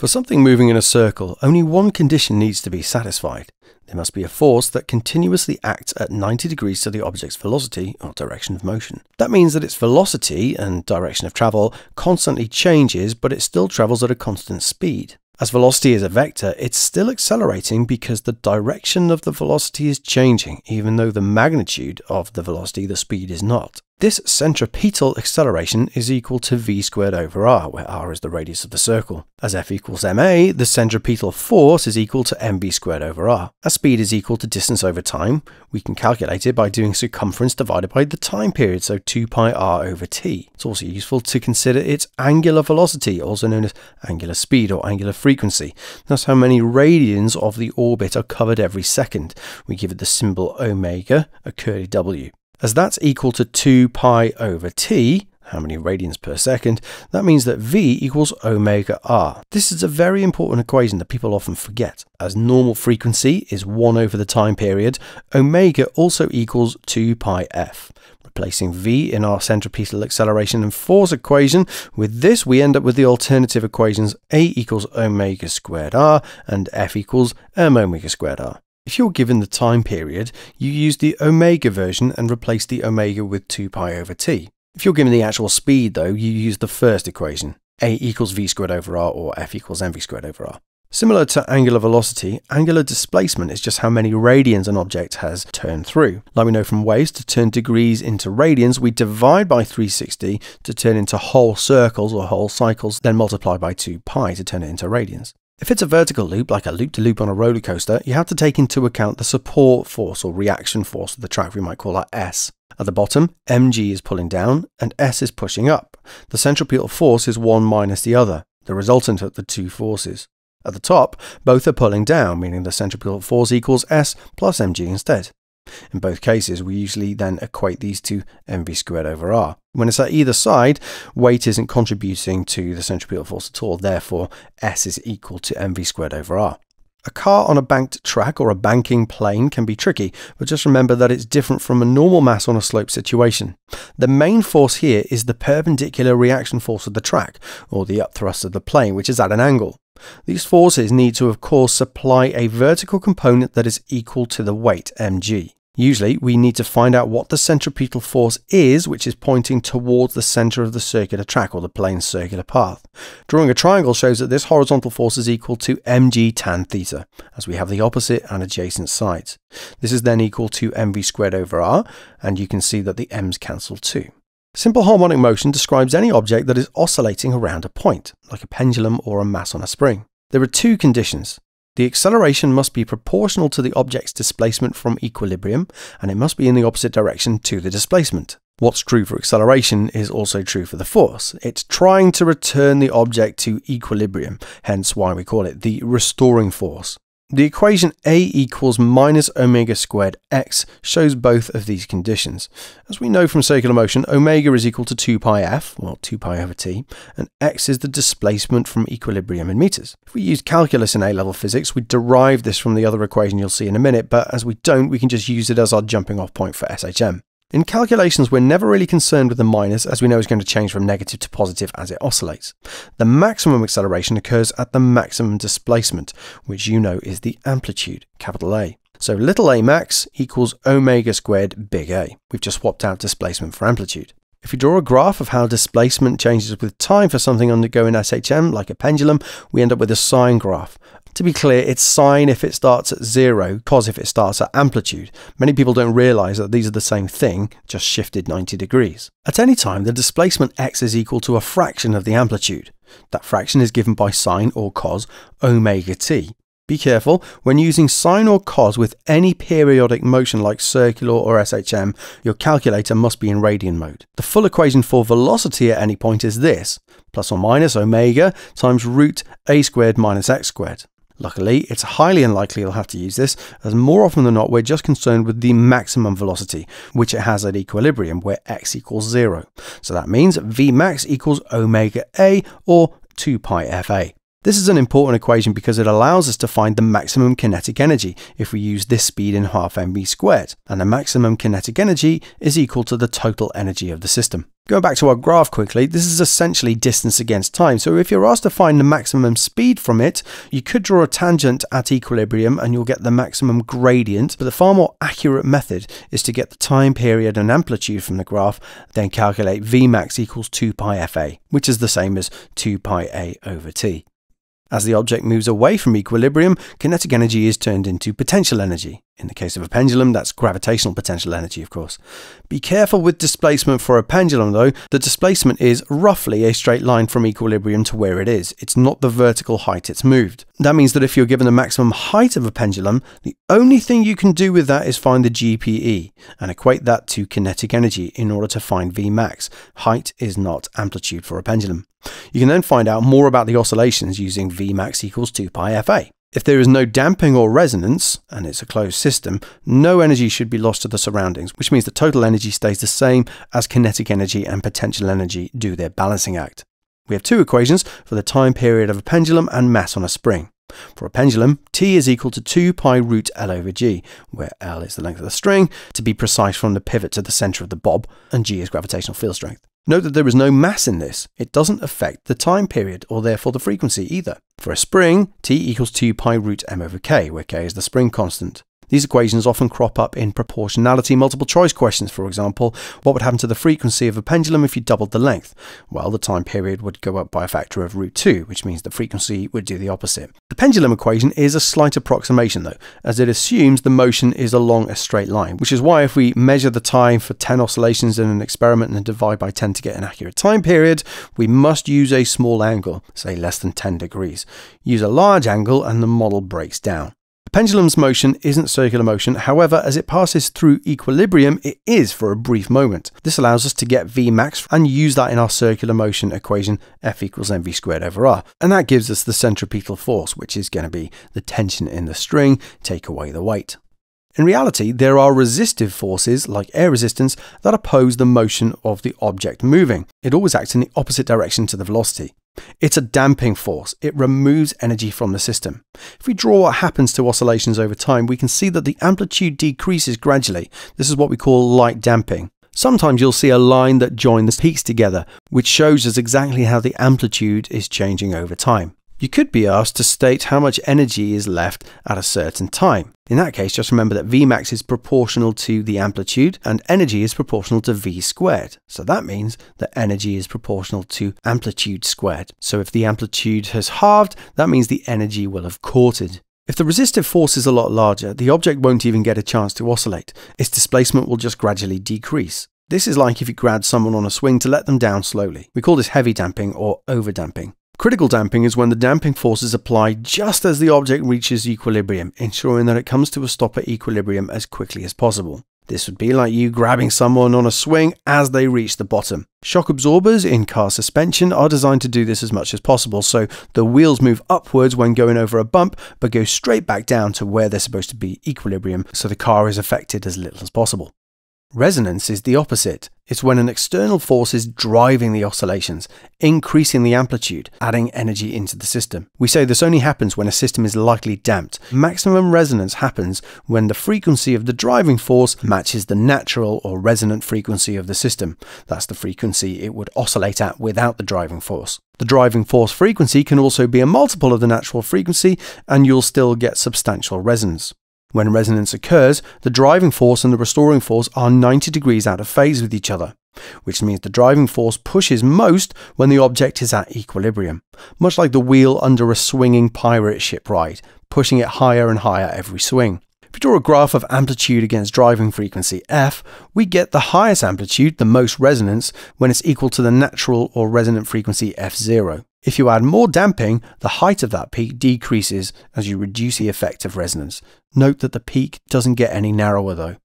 For something moving in a circle, only one condition needs to be satisfied. There must be a force that continuously acts at 90 degrees to the object's velocity or direction of motion. That means that its velocity and direction of travel constantly changes, but it still travels at a constant speed. As velocity is a vector, it's still accelerating because the direction of the velocity is changing, even though the magnitude of the velocity, the speed, is not. This centripetal acceleration is equal to v squared over r, where r is the radius of the circle. As F equals ma, the centripetal force is equal to mv squared over r. As speed is equal to distance over time, we can calculate it by doing circumference divided by the time period, so 2 pi r over t. It's also useful to consider its angular velocity, also known as angular speed or angular frequency. That's how many radians of the orbit are covered every second. We give it the symbol omega, a curly w. As that's equal to 2 pi over t, how many radians per second, that means that v equals omega r. This is a very important equation that people often forget. As normal frequency is 1 over the time period, omega also equals 2 pi f. Replacing v in our centripetal acceleration and force equation, with this we end up with the alternative equations a equals omega squared r and f equals m omega squared r. If you're given the time period, you use the omega version and replace the omega with 2 pi over t. If you're given the actual speed though, you use the first equation, a equals v squared over r or f equals mv squared over r. Similar to angular velocity, angular displacement is just how many radians an object has turned through. Like we know from waves, to turn degrees into radians, we divide by 360 to turn into whole circles or whole cycles, then multiply by 2 pi to turn it into radians. If it's a vertical loop, like a loop-to-loop -loop on a roller coaster, you have to take into account the support force or reaction force of the track, we might call that S. At the bottom, mg is pulling down and S is pushing up. The centripetal force is one minus the other, the resultant of the two forces. At the top, both are pulling down, meaning the centripetal force equals S plus mg instead. In both cases, we usually then equate these to mv squared over r. When it's at either side, weight isn't contributing to the centripetal force at all, therefore S is equal to mv squared over r. A car on a banked track or a banking plane can be tricky, but just remember that it's different from a normal mass on a slope situation. The main force here is the perpendicular reaction force of the track, or the upthrust of the plane, which is at an angle. These forces need to of course supply a vertical component that is equal to the weight mg. Usually, we need to find out what the centripetal force is, which is pointing towards the center of the circular track or the plane's circular path. Drawing a triangle shows that this horizontal force is equal to mg tan theta, as we have the opposite and adjacent sides. This is then equal to mv squared over r, and you can see that the m's cancel too. Simple harmonic motion describes any object that is oscillating around a point, like a pendulum or a mass on a spring. There are two conditions. The acceleration must be proportional to the object's displacement from equilibrium, and it must be in the opposite direction to the displacement. What's true for acceleration is also true for the force. It's trying to return the object to equilibrium, hence why we call it the restoring force. The equation A equals minus omega squared x shows both of these conditions. As we know from circular motion, omega is equal to 2 pi f, well 2 pi over t, and x is the displacement from equilibrium in meters. If we use calculus in A-level physics, we derive this from the other equation you'll see in a minute, but as we don't, we can just use it as our jumping off point for SHM. In calculations, we're never really concerned with the minus as we know it's going to change from negative to positive as it oscillates. The maximum acceleration occurs at the maximum displacement, which you know is the amplitude, capital A. So little a max equals omega squared big A. We've just swapped out displacement for amplitude. If we draw a graph of how displacement changes with time for something undergoing SHM, like a pendulum, we end up with a sine graph. To be clear, it's sine if it starts at zero, cos if it starts at amplitude. Many people don't realize that these are the same thing, just shifted 90 degrees. At any time, the displacement x is equal to a fraction of the amplitude. That fraction is given by sine or cos omega t. Be careful, when using sine or cos with any periodic motion like circular or SHM, your calculator must be in radian mode. The full equation for velocity at any point is this, plus or minus omega times root a squared minus x squared. Luckily, it's highly unlikely you'll have to use this, as more often than not, we're just concerned with the maximum velocity, which it has at equilibrium, where x equals zero. So that means v max equals omega a, or 2 pi fa. This is an important equation because it allows us to find the maximum kinetic energy if we use this speed in half mv squared, and the maximum kinetic energy is equal to the total energy of the system. Going back to our graph quickly, this is essentially distance against time. So if you're asked to find the maximum speed from it, you could draw a tangent at equilibrium and you'll get the maximum gradient. But the far more accurate method is to get the time period and amplitude from the graph, then calculate Vmax equals 2 pi fa, which is the same as 2 pi a over t. As the object moves away from equilibrium, kinetic energy is turned into potential energy. In the case of a pendulum, that's gravitational potential energy, of course. Be careful with displacement for a pendulum, though. The displacement is roughly a straight line from equilibrium to where it is. It's not the vertical height it's moved. That means that if you're given the maximum height of a pendulum, the only thing you can do with that is find the GPE and equate that to kinetic energy in order to find Vmax. Height is not amplitude for a pendulum. You can then find out more about the oscillations using Vmax equals 2 pi Fa. If there is no damping or resonance, and it's a closed system, no energy should be lost to the surroundings, which means the total energy stays the same as kinetic energy and potential energy do their balancing act. We have two equations for the time period of a pendulum and mass on a spring. For a pendulum, T is equal to 2 pi root L over G, where L is the length of the string, to be precise from the pivot to the centre of the bob, and G is gravitational field strength. Note that there is no mass in this. It doesn't affect the time period or therefore the frequency either. For a spring, T equals 2 pi root m over k, where k is the spring constant. These equations often crop up in proportionality multiple choice questions, for example. What would happen to the frequency of a pendulum if you doubled the length? Well, the time period would go up by a factor of root 2, which means the frequency would do the opposite. The pendulum equation is a slight approximation, though, as it assumes the motion is along a straight line, which is why if we measure the time for 10 oscillations in an experiment and divide by 10 to get an accurate time period, we must use a small angle, say less than 10 degrees. Use a large angle and the model breaks down. Pendulum's motion isn't circular motion, however, as it passes through equilibrium, it is for a brief moment. This allows us to get Vmax and use that in our circular motion equation, F equals mv squared over r. And that gives us the centripetal force, which is going to be the tension in the string, take away the weight. In reality, there are resistive forces, like air resistance, that oppose the motion of the object moving. It always acts in the opposite direction to the velocity. It's a damping force. It removes energy from the system. If we draw what happens to oscillations over time, we can see that the amplitude decreases gradually. This is what we call light damping. Sometimes you'll see a line that joins the peaks together, which shows us exactly how the amplitude is changing over time. You could be asked to state how much energy is left at a certain time. In that case, just remember that Vmax is proportional to the amplitude and energy is proportional to V squared. So that means that energy is proportional to amplitude squared. So if the amplitude has halved, that means the energy will have quartered. If the resistive force is a lot larger, the object won't even get a chance to oscillate. Its displacement will just gradually decrease. This is like if you grab someone on a swing to let them down slowly. We call this heavy damping or over damping. Critical damping is when the damping force is applied just as the object reaches equilibrium, ensuring that it comes to a stop at equilibrium as quickly as possible. This would be like you grabbing someone on a swing as they reach the bottom. Shock absorbers in car suspension are designed to do this as much as possible, so the wheels move upwards when going over a bump, but go straight back down to where they're supposed to be equilibrium, so the car is affected as little as possible. Resonance is the opposite. It's when an external force is driving the oscillations, increasing the amplitude, adding energy into the system. We say this only happens when a system is lightly damped. Maximum resonance happens when the frequency of the driving force matches the natural or resonant frequency of the system. That's the frequency it would oscillate at without the driving force. The driving force frequency can also be a multiple of the natural frequency, and you'll still get substantial resonance. When resonance occurs, the driving force and the restoring force are 90 degrees out of phase with each other, which means the driving force pushes most when the object is at equilibrium, much like the wheel under a swinging pirate ship ride, pushing it higher and higher every swing. If we draw a graph of amplitude against driving frequency f, we get the highest amplitude, the most resonance, when it's equal to the natural or resonant frequency f0. If you add more damping, the height of that peak decreases as you reduce the effect of resonance. Note that the peak doesn't get any narrower though.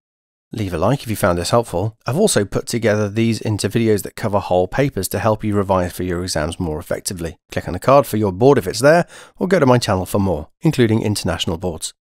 Leave a like if you found this helpful. I've also put together these into videos that cover whole papers to help you revise for your exams more effectively. Click on the card for your board if it's there, or go to my channel for more, including international boards.